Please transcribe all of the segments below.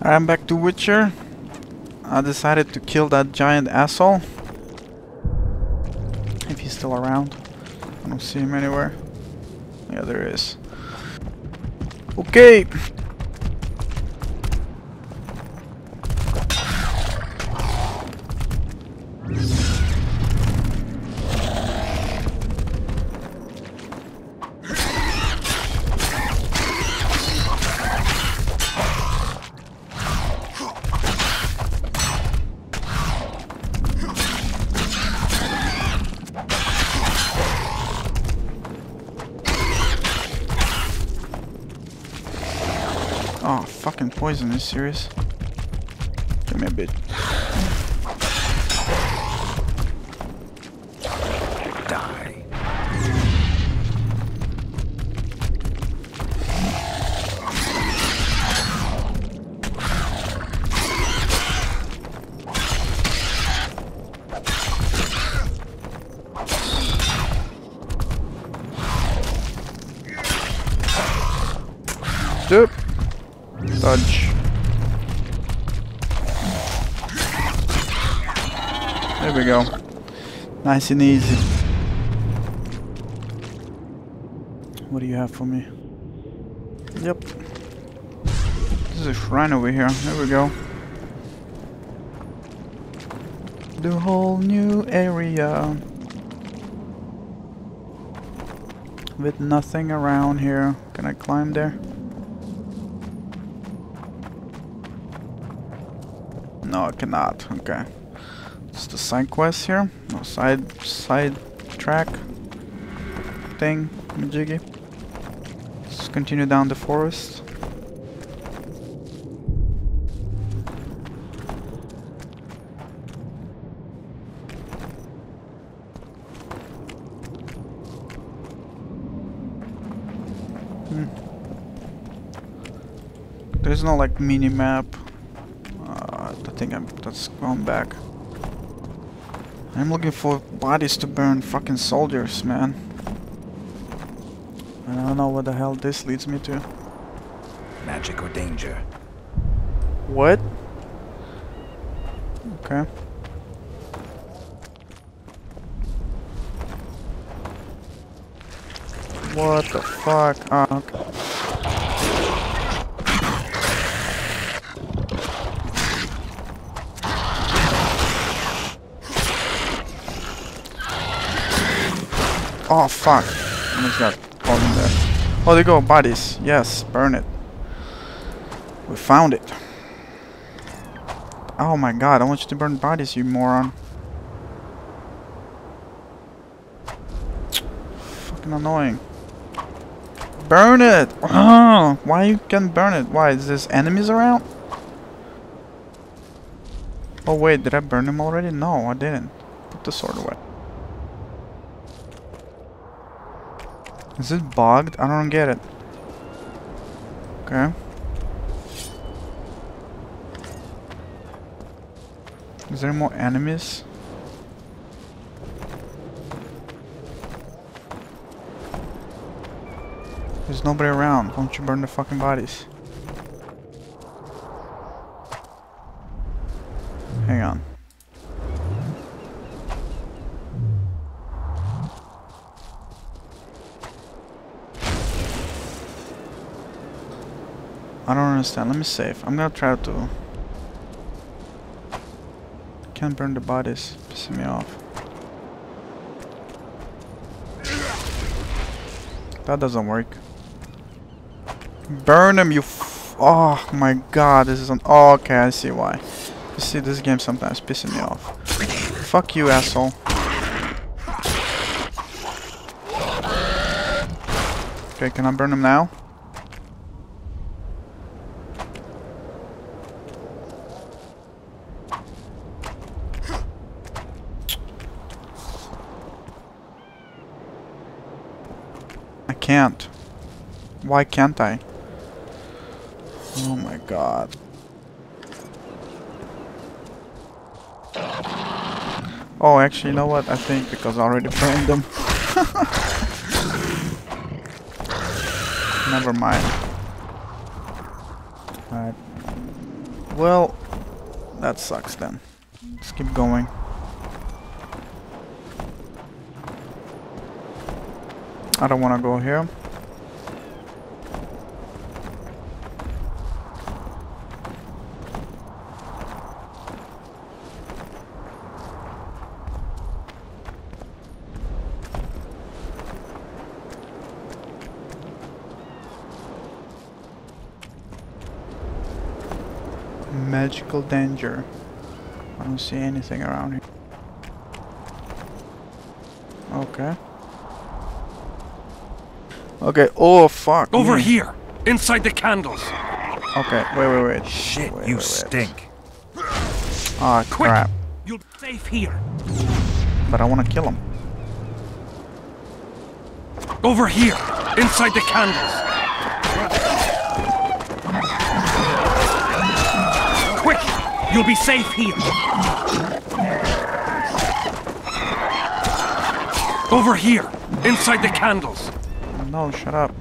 I'm back to Witcher. I decided to kill that giant asshole. If he's still around. I don't see him anywhere. Yeah, there is. Okay. Oh, fucking poison, you serious? Give me a bit. Die. Doop. Dodge. There we go. Nice and easy. What do you have for me? Yep. There's a shrine over here. There we go. The whole new area. With nothing around here. Can I climb there? No, I cannot. Okay. It's the side quest here. No side side track thing, Majiggy. Let's continue down the forest. Hmm. There's no like mini map. I think I'm that's going back. I'm looking for bodies to burn fucking soldiers, man. I don't know what the hell this leads me to. Magic or danger? What? Okay. What the fuck? Ah, okay. Oh fuck. Almost got caught in there. Oh, there go, bodies. Yes, burn it. We found it. Oh my god, I want you to burn bodies, you moron. Fucking annoying. Burn it! Oh, why you can't burn it? Why, is there enemies around? Oh wait, did I burn them already? No, I didn't. Put the sword away. Is it bugged? I don't get it. Okay. Is there more enemies? There's nobody around. Why don't you burn the fucking bodies? I don't understand. Let me save. I'm gonna try to can't burn the bodies. Pissing me off. That doesn't work. Burn them, you f Oh my god, this is an- Oh, okay, I see why. You see, this game sometimes pissing me off. Fuck you, asshole. Okay, can I burn them now? Can't. Why can't I? Oh my god. Oh, actually, you know what? I think because I already burned them. Never mind. Alright. Well, that sucks then. Let's keep going. I don't want to go here. Magical danger. I don't see anything around here. Okay. Okay, oh fuck. Over me. here, inside the candles. Okay, wait, wait, wait. Shit, Wait, you wait, wait. stink. Ah, Quick! crap. You'll be safe here. But I want to kill him. Over here, inside the candles. Quick! You'll be safe here. Over here, inside the candles. No, shut up.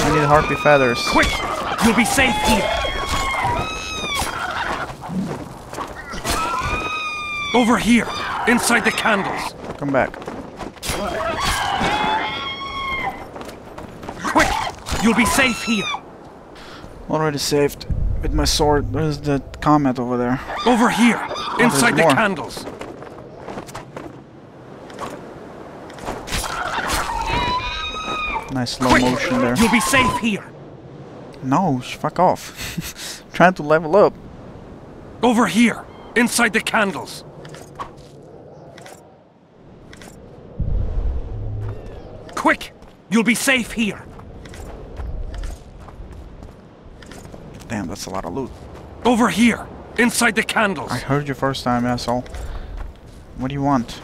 I need harpy feathers. Quick! You'll be safe here. Over here, inside the candles. Come back. Quick! You'll be safe here. Already saved with my sword. There's the comet over there. Over here, oh, inside the more. candles. Nice slow Quick! motion there. You'll be safe here. No, fuck off. Trying to level up. Over here, inside the candles. Quick! You'll be safe here. Damn, that's a lot of loot. Over here, inside the candles. I heard you first time, asshole. What do you want?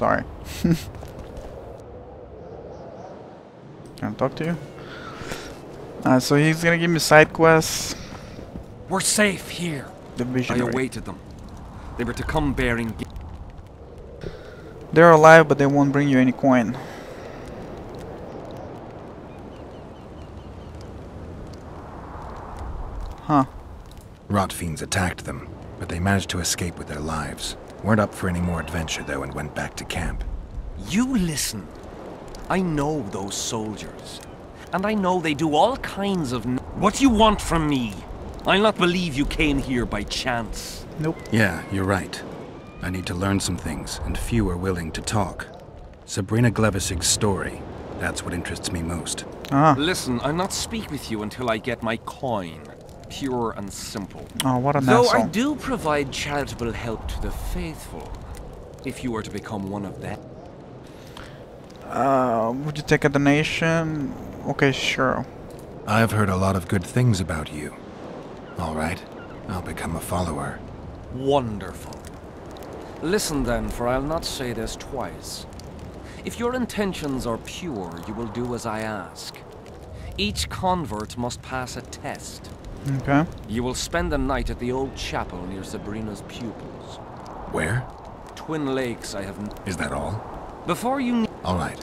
Sorry. Can I talk to you? Uh, so he's gonna give me side quests. We're safe here. The visionary. I awaited them. They were to come bearing. gi- They're alive, but they won't bring you any coin. Huh. Rot fiends attacked them, but they managed to escape with their lives. Weren't up for any more adventure though and went back to camp. You listen. I know those soldiers. And I know they do all kinds of... n- What you want from me? I'll not believe you came here by chance. Nope. Yeah, you're right. I need to learn some things, and few are willing to talk. Sabrina Glevissig's story, that's what interests me most. Ah. Listen, I'll not speak with you until I get my coin. Pure and simple. Oh, what an Though asshole. I do provide charitable help to the faithful. If you were to become one of them. Uh, would you take a donation? Okay, sure. I've heard a lot of good things about you. All right, I'll become a follower. Wonderful. Listen then, for I'll not say this twice. If your intentions are pure, you will do as I ask. Each convert must pass a test. Okay. You will spend the night at the old chapel near Sabrina's pupils. Where? Twin Lakes, I have... N Is that all? Before you... All right.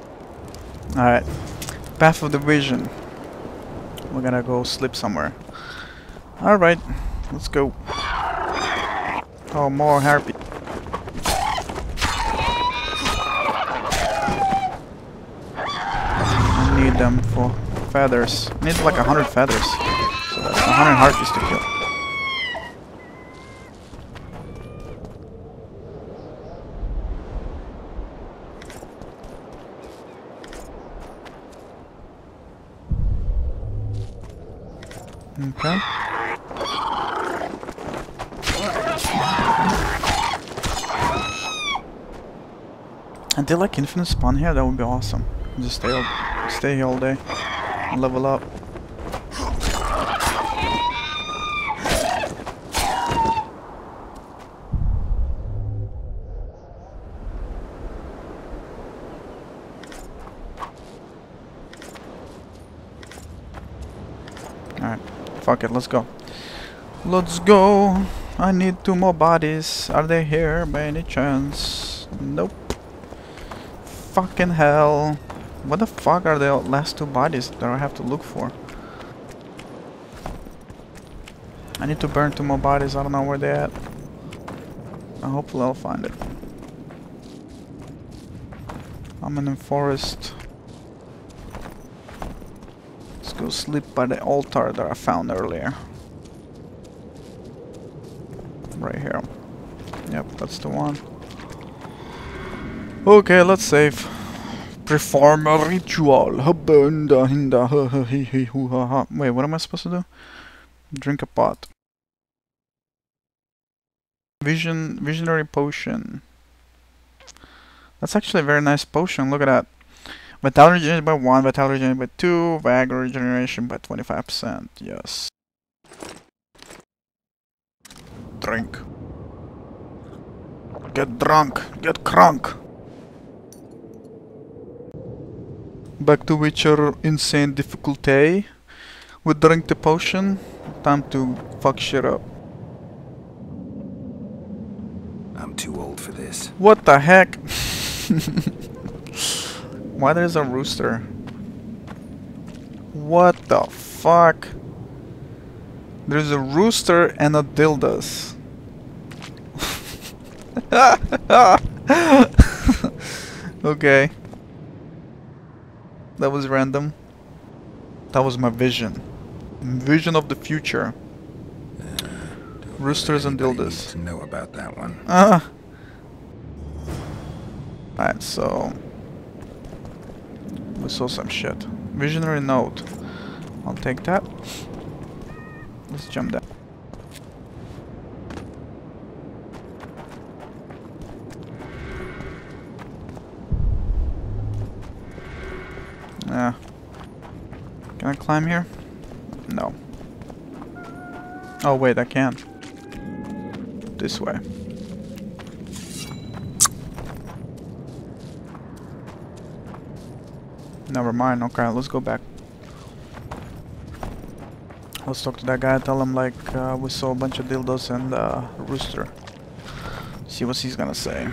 Alright. Path of the Vision. We're gonna go sleep somewhere. Alright. Let's go. Oh, more harpy. I need them for feathers. I need like a hundred feathers. So that's a hundred harpies to kill. Okay. They like infinite spawn here, that would be awesome. Just stay stay here all day. Level up. Alright, fuck it, let's go. Let's go. I need two more bodies. Are they here by any chance? Nope. Fucking hell. What the fuck are the last two bodies that I have to look for? I need to burn two more bodies. I don't know where they're at. Hopefully I'll find it. I'm in the forest. Let's go sleep by the altar that I found earlier. Right here. Yep, that's the one. Okay, let's save. Perform a ritual. Wait, what am I supposed to do? Drink a pot. Vision visionary potion. That's actually a very nice potion. Look at that. Vitality regeneration by 1, vitality regeneration by 2, Viagra regeneration by 25%. Yes. Drink. Get drunk. Get crunk. Back to Witcher insane difficulty. We drink the potion. Time to fuck shit up. I'm too old for this. What the heck? Why there's a rooster? What the fuck? There's a rooster and a dildos. okay. That was random. That was my vision. Vision of the future. Roosters and dildos. know about that one. Ah. Alright, so we saw some shit. Visionary note. I'll take that. Let's jump down. Yeah. Can I climb here? No. Oh wait, I can. This way. Never mind. Okay, let's go back. Let's talk to that guy. Tell him like uh, we saw a bunch of dildos and uh, rooster. See what he's gonna say.